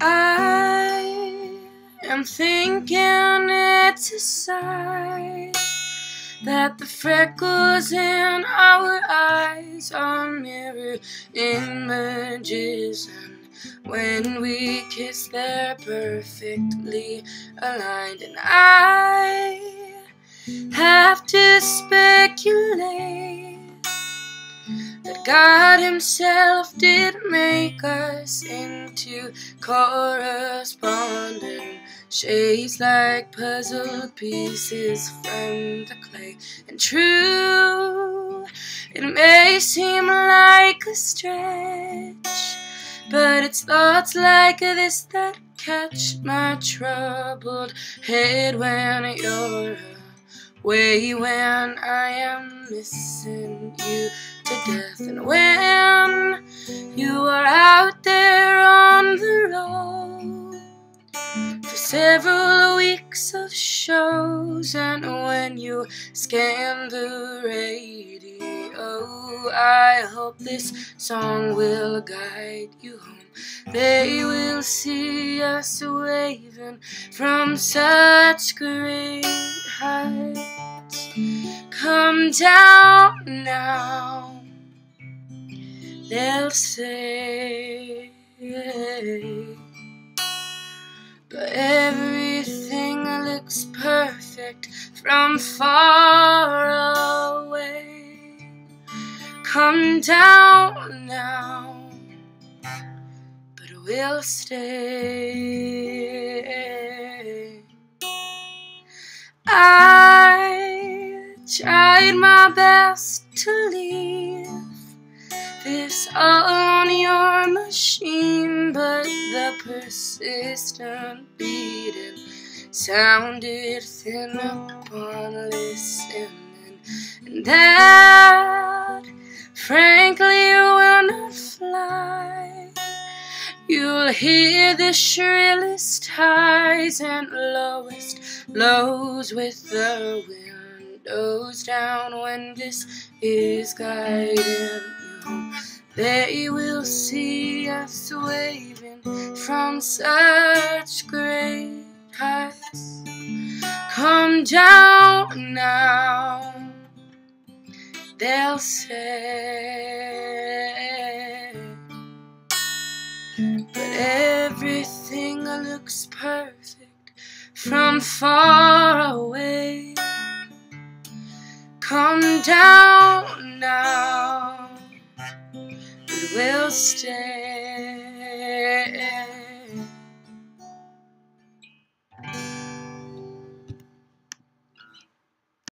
I am thinking it's a sign that the freckles in our eyes are mirror images, when we kiss, they're perfectly aligned. And I have to speculate that God Himself did make us into corresponding shapes like puzzle pieces from the clay. And true, it may seem like a stretch, but it's thoughts like this that catch my troubled head when you're away, when I am missing you to death. And when you are out there on the road for several weeks of shows, and when you scan the radio, Oh, I hope this song will guide you home. They will see us waving from such great heights. Come down now they'll say. But everything looks perfect from far away. Come down now, but we'll stay. I tried my best to leave this all on your machine, but the persistent beating sounded thin upon listening, and that frankly you will not fly. You'll hear the shrillest highs and lowest lows with the windows down when this is guiding you. They will see us waving from such great heights. Come down now, they'll say. But everything looks perfect from far away. Come down now, but we'll stay.